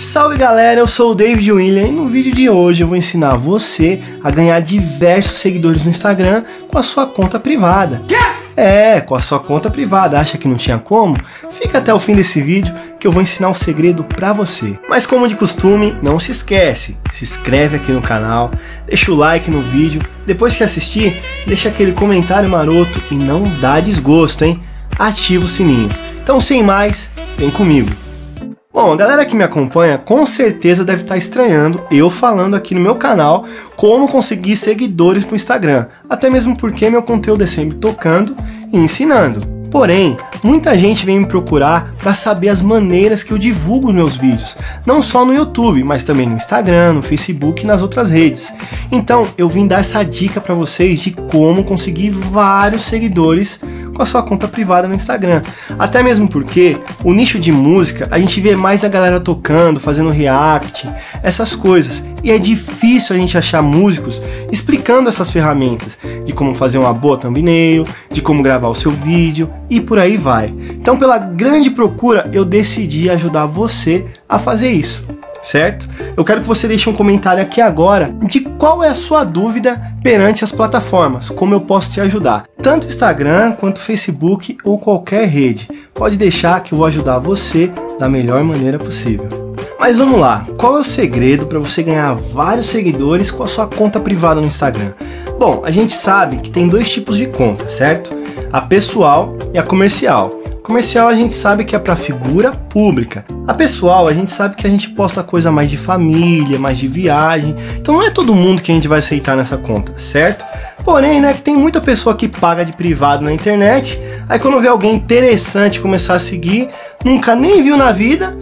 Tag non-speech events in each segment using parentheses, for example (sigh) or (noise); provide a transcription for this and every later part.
Salve galera, eu sou o David William e no vídeo de hoje eu vou ensinar você a ganhar diversos seguidores no Instagram com a sua conta privada. É, com a sua conta privada. Acha que não tinha como? Fica até o fim desse vídeo que eu vou ensinar um segredo pra você. Mas como de costume, não se esquece, se inscreve aqui no canal, deixa o like no vídeo, depois que assistir, deixa aquele comentário maroto e não dá desgosto, hein? Ativa o sininho. Então sem mais, vem comigo. Bom, a galera que me acompanha com certeza deve estar estranhando eu falando aqui no meu canal como conseguir seguidores para o Instagram, até mesmo porque meu conteúdo é sempre tocando e ensinando. Porém, muita gente vem me procurar para saber as maneiras que eu divulgo meus vídeos, não só no YouTube, mas também no Instagram, no Facebook e nas outras redes. Então, eu vim dar essa dica para vocês de como conseguir vários seguidores com a sua conta privada no Instagram. Até mesmo porque o nicho de música, a gente vê mais a galera tocando, fazendo react, essas coisas. E é difícil a gente achar músicos explicando essas ferramentas de como fazer uma boa thumbnail, de como gravar o seu vídeo e por aí vai. Então, pela grande procura, eu decidi ajudar você a fazer isso, certo? Eu quero que você deixe um comentário aqui agora de qual é a sua dúvida perante as plataformas, como eu posso te ajudar, tanto Instagram quanto Facebook ou qualquer rede. Pode deixar que eu vou ajudar você da melhor maneira possível. Mas vamos lá, qual é o segredo para você ganhar vários seguidores com a sua conta privada no Instagram? Bom, a gente sabe que tem dois tipos de conta, certo? A pessoal e a comercial. Comercial a gente sabe que é para figura pública. A pessoal a gente sabe que a gente posta coisa mais de família, mais de viagem. Então não é todo mundo que a gente vai aceitar nessa conta, certo? Porém, né, que tem muita pessoa que paga de privado na internet, aí quando vê alguém interessante começar a seguir, nunca nem viu na vida,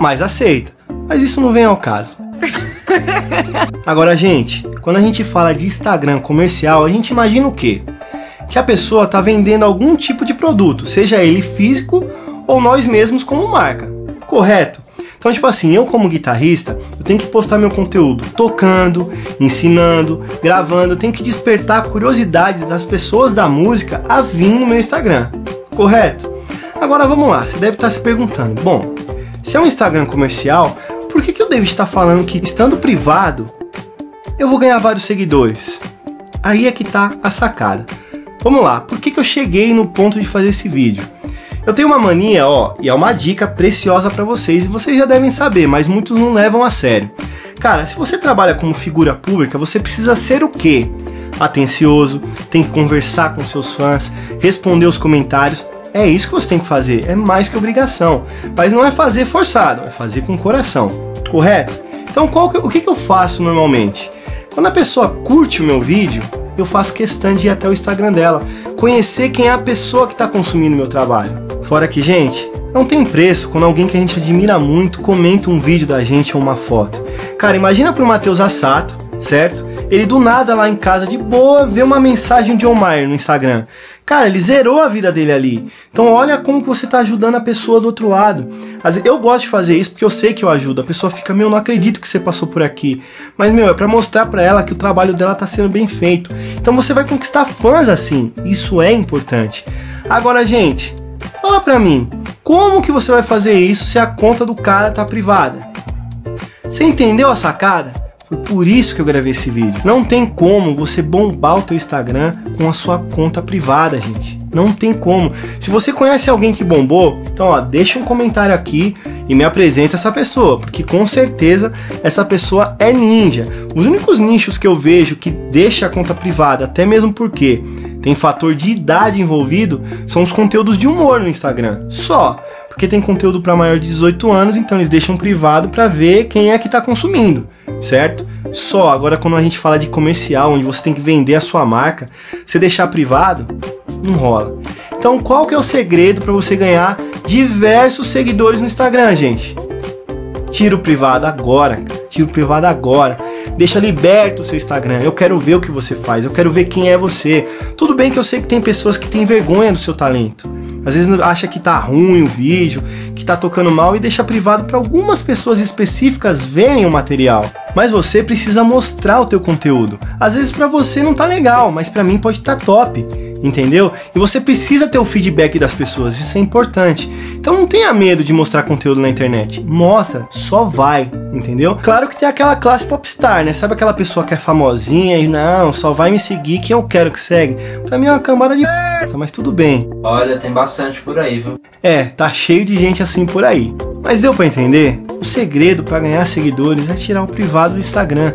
mas aceita. Mas isso não vem ao caso. (laughs) Agora, gente, quando a gente fala de Instagram comercial, a gente imagina o quê? Que a pessoa está vendendo algum tipo de produto, seja ele físico ou nós mesmos como marca. Correto? Então, tipo assim, eu como guitarrista, eu tenho que postar meu conteúdo tocando, ensinando, gravando, eu tenho que despertar curiosidades das pessoas da música a vir no meu Instagram. Correto? Agora vamos lá, você deve estar se perguntando, bom, se é um Instagram comercial, por que, que eu devo estar falando que estando privado eu vou ganhar vários seguidores? Aí é que tá a sacada. Vamos lá, por que, que eu cheguei no ponto de fazer esse vídeo? Eu tenho uma mania, ó, e é uma dica preciosa para vocês, e vocês já devem saber, mas muitos não levam a sério. Cara, se você trabalha como figura pública, você precisa ser o quê? Atencioso, tem que conversar com seus fãs, responder os comentários. É isso que você tem que fazer, é mais que obrigação. Mas não é fazer forçado, é fazer com coração, correto? Então que, o que, que eu faço normalmente? Quando a pessoa curte o meu vídeo, eu faço questão de ir até o Instagram dela, conhecer quem é a pessoa que está consumindo meu trabalho. Fora que, gente, não tem preço quando alguém que a gente admira muito comenta um vídeo da gente ou uma foto. Cara, imagina pro Matheus Assato, certo? Ele do nada lá em casa, de boa, vê uma mensagem de John Mayer no Instagram. Cara, ele zerou a vida dele ali. Então olha como que você está ajudando a pessoa do outro lado. Eu gosto de fazer isso porque eu sei que eu ajudo. A pessoa fica, meu, não acredito que você passou por aqui. Mas, meu, é para mostrar para ela que o trabalho dela está sendo bem feito. Então você vai conquistar fãs assim. Isso é importante. Agora, gente, fala pra mim, como que você vai fazer isso se a conta do cara tá privada? Você entendeu a sacada? Foi por isso que eu gravei esse vídeo. Não tem como você bombar o teu Instagram com a sua conta privada, gente. Não tem como. Se você conhece alguém que bombou, então ó, deixa um comentário aqui e me apresenta essa pessoa, porque com certeza essa pessoa é ninja. Os únicos nichos que eu vejo que deixa a conta privada, até mesmo porque tem fator de idade envolvido, são os conteúdos de humor no Instagram. Só. Porque tem conteúdo para maior de 18 anos, então eles deixam privado para ver quem é que está consumindo certo? Só agora quando a gente fala de comercial, onde você tem que vender a sua marca, você deixar privado, não rola. Então, qual que é o segredo para você ganhar diversos seguidores no Instagram, gente? Tira o privado agora, tira o privado agora. Deixa liberto o seu Instagram. Eu quero ver o que você faz, eu quero ver quem é você. Tudo bem que eu sei que tem pessoas que têm vergonha do seu talento. Às vezes acha que tá ruim o vídeo, que tá tocando mal e deixa privado para algumas pessoas específicas verem o material. Mas você precisa mostrar o teu conteúdo. Às vezes para você não tá legal, mas para mim pode estar tá top. Entendeu? E você precisa ter o feedback das pessoas, isso é importante. Então não tenha medo de mostrar conteúdo na internet. Mostra, só vai, entendeu? Claro que tem aquela classe popstar, né? Sabe aquela pessoa que é famosinha e não, só vai me seguir quem eu quero que segue. Pra mim é uma cambada de p, mas tudo bem. Olha, tem bastante por aí, viu? É, tá cheio de gente assim por aí. Mas deu para entender? O segredo para ganhar seguidores é tirar o privado do Instagram.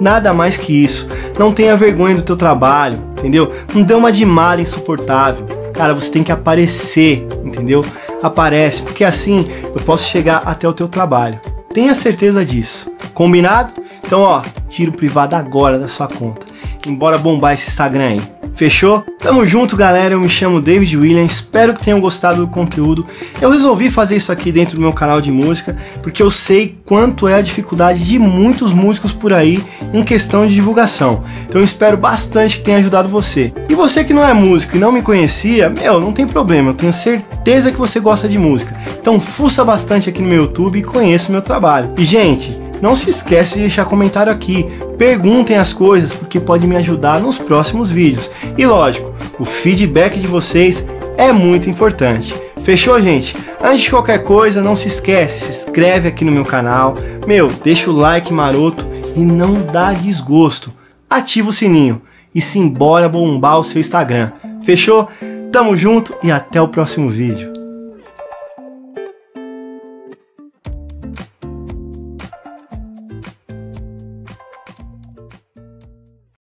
Nada mais que isso. Não tenha vergonha do teu trabalho, entendeu? Não dê uma de mala insuportável. Cara, você tem que aparecer, entendeu? Aparece, porque assim eu posso chegar até o teu trabalho. Tenha certeza disso. Combinado? Então, ó, tira o privado agora da sua conta. Embora bombar esse Instagram aí. Fechou? Tamo junto, galera. Eu me chamo David William. Espero que tenham gostado do conteúdo. Eu resolvi fazer isso aqui dentro do meu canal de música porque eu sei quanto é a dificuldade de muitos músicos por aí em questão de divulgação. Então espero bastante que tenha ajudado você. E você que não é músico e não me conhecia, meu, não tem problema. Eu tenho certeza que você gosta de música. Então fuça bastante aqui no meu YouTube e conheça o meu trabalho. E gente, não se esquece de deixar comentário aqui, perguntem as coisas porque pode me ajudar nos próximos vídeos. E lógico, o feedback de vocês é muito importante. Fechou, gente? Antes de qualquer coisa, não se esquece, se inscreve aqui no meu canal. Meu, deixa o like maroto e não dá desgosto. Ativa o sininho e se embora bombar o seu Instagram. Fechou? Tamo junto e até o próximo vídeo.